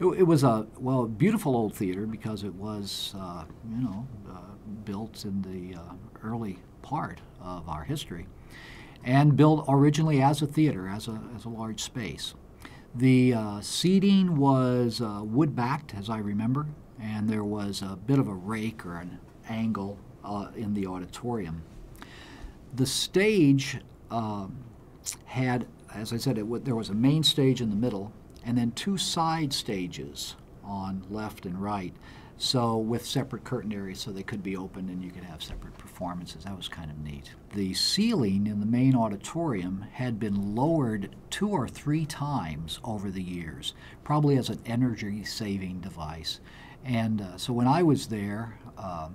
It, it, was a well beautiful old theater because it was uh, you know uh, built in the uh, early part of our history, and built originally as a theater, as a as a large space. The uh, seating was wood backed, as I remember, and there was a bit of a rake or an angle uh, in the auditorium. The stage um, had, as I said, it there was a main stage in the middle and then two side stages on left and right. So with separate curtain areas so they could be opened and you could have separate performances. That was kind of neat. The ceiling in the main auditorium had been lowered two or three times over the years, probably as an energy saving device. And uh, so when I was there, um,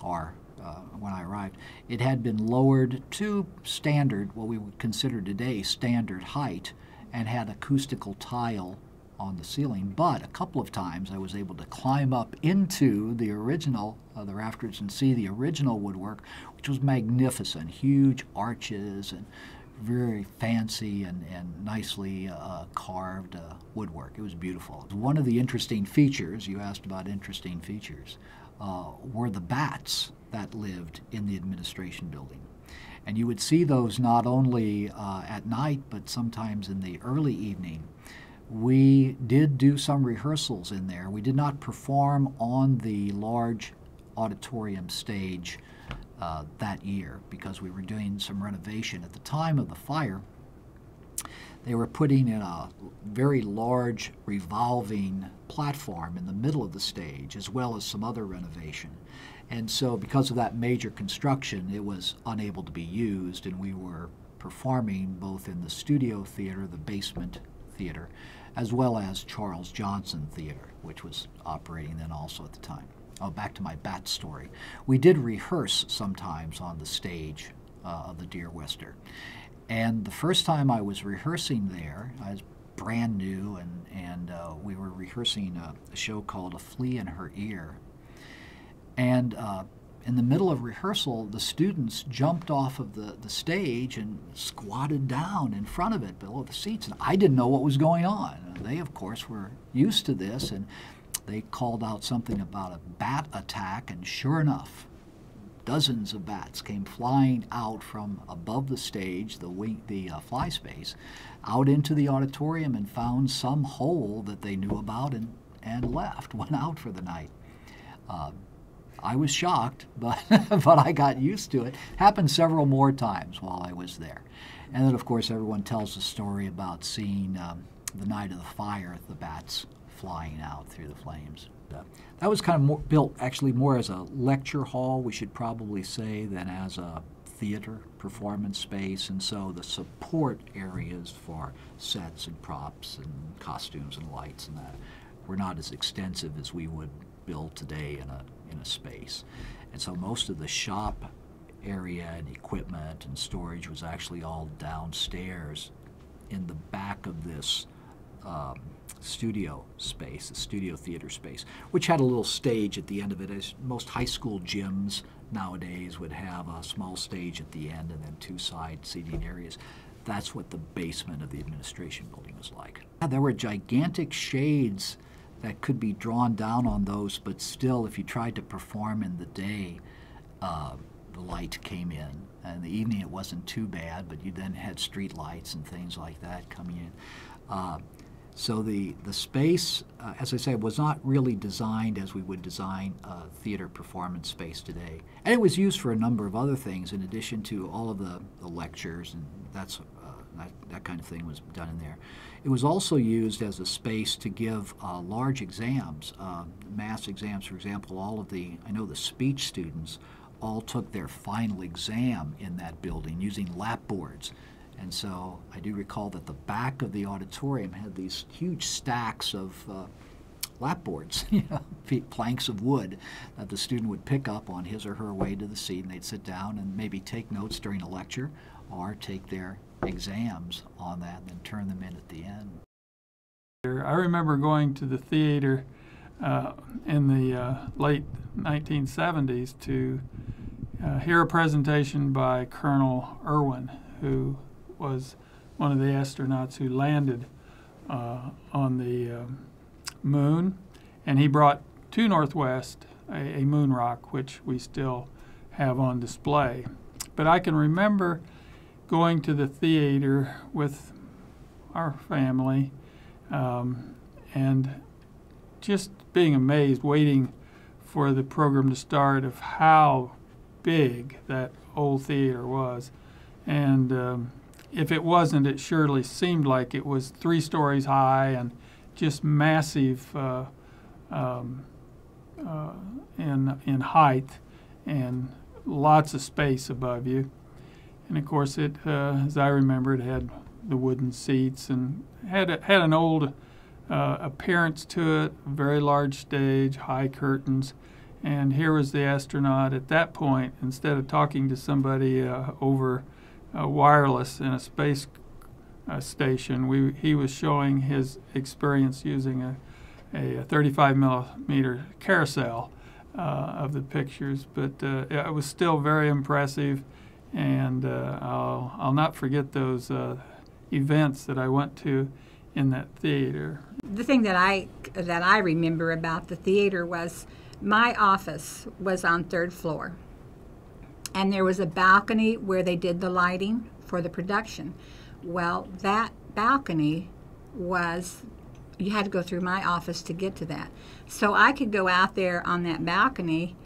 or uh, when I arrived, it had been lowered to standard, what we would consider today standard height, and had acoustical tile on the ceiling. But a couple of times I was able to climb up into the original, uh, the rafters, and see the original woodwork, which was magnificent, huge arches and very fancy and, and nicely uh, carved uh, woodwork. It was beautiful. One of the interesting features, you asked about interesting features, uh, were the bats that lived in the administration building. And you would see those not only uh, at night, but sometimes in the early evening. We did do some rehearsals in there. We did not perform on the large auditorium stage uh, that year because we were doing some renovation. At the time of the fire, they were putting in a very large revolving platform in the middle of the stage, as well as some other renovation. And so, because of that major construction, it was unable to be used, and we were performing both in the studio theater, the basement theater, as well as Charles Johnson Theater, which was operating then also at the time. Oh, back to my bat story. We did rehearse sometimes on the stage uh, of the Deerwester. And the first time I was rehearsing there, I was brand new, and, and uh, we were rehearsing a, a, show called A Flea in Her Ear and uh, in the middle of rehearsal, the students jumped off of the, the stage and squatted down in front of it below the seats. And I didn't know what was going on. They, of course, were used to this, and they called out something about a bat attack, and sure enough, dozens of bats came flying out from above the stage, the, wing, the uh, fly space, out into the auditorium and found some hole that they knew about and, and left, went out for the night. Uh, I was shocked, but, but I got used to it. Happened several more times while I was there. And then, of course, everyone tells the story about seeing um, the night of the fire, the bats flying out through the flames. Uh, that was kind of more, built actually more as a lecture hall, we should probably say, than as a theater performance space. And so the support areas for sets and props and costumes and lights and that were not as extensive as we would build today in a in a space. And so most of the shop area and equipment and storage was actually all downstairs in the back of this um, studio space, a studio theater space, which had a little stage at the end of it, as most high school gyms nowadays would have a small stage at the end and then two side seating areas. That's what the basement of the administration building was like. There were gigantic shades that could be drawn down on those, but still, if you tried to perform in the day, uh, the light came in. And in the evening, it wasn't too bad, but you then had street lights and things like that coming in. Uh, so the, the space, uh, as I said, was not really designed as we would design a theater performance space today. And it was used for a number of other things in addition to all of the, the lectures and that's that, that kind of thing was done in there. It was also used as a space to give uh, large exams, uh, mass exams. For example, all of the, I know the speech students all took their final exam in that building using lap boards. And so I do recall that the back of the auditorium had these huge stacks of uh, lap boards, you know, planks of wood that the student would pick up on his or her way to the seat and they'd sit down and maybe take notes during a lecture or take their exams on that and then turn them in at the end. I remember going to the theater uh, in the uh, late 1970s to uh, hear a presentation by Colonel Irwin, who was one of the astronauts who landed uh, on the um, moon, and he brought to Northwest a, a moon rock, which we still have on display. But I can remember going to the theater with our family um, and just being amazed, waiting for the program to start, of how big that old theater was. And um, if it wasn't, it surely seemed like it was three stories high and just massive uh, um, uh, in in height and lots of space above you. And of course, it, uh, as I remember, it had the wooden seats and had a, had an old uh, appearance to it. Very large stage, high curtains, and here was the astronaut at that point. Instead of talking to somebody uh, over uh, wireless in a space uh, station, we he was showing his experience using a a 35 millimeter carousel uh, of the pictures, but uh, it was still very impressive, and uh, I'll, I'll not forget those events that I went to in that theater. The thing that I that I remember about the theater was my office was on third floor, and there was a balcony where they did the lighting for the production. Well, that balcony was you had to go through my office to get to that. So I could go out there on that balcony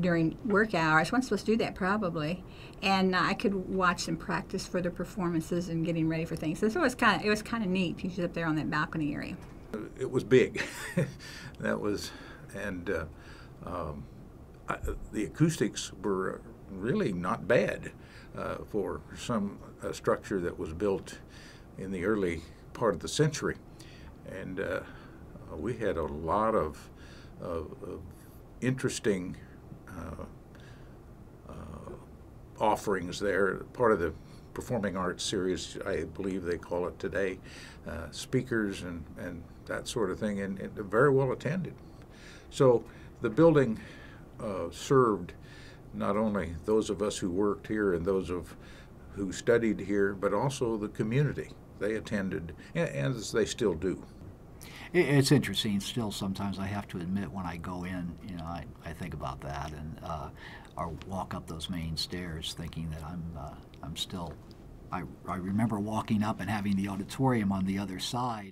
during work hours. Wasn't supposed to do that probably, and I could watch them practice for their performances and getting ready for things. So it was kind of it was kind of neat. He was up there on that balcony area. It was big. that was, and uh, um, I, the acoustics were really not bad uh, for some uh, structure that was built in the early part of the century and uh, we had a lot of, of, of interesting uh, uh, offerings there. Part of the performing arts series, I believe they call it today, uh, speakers and, and that sort of thing, and, and very well attended. So the building served not only those of us who worked here and those of who studied here, but also the community. They attended, and, as they still do. It's interesting. Still, sometimes I have to admit when I go in, you know, I, I think about that and uh, or walk up those main stairs, thinking that I'm uh, I'm still. I, I remember walking up and having the auditorium on the other side.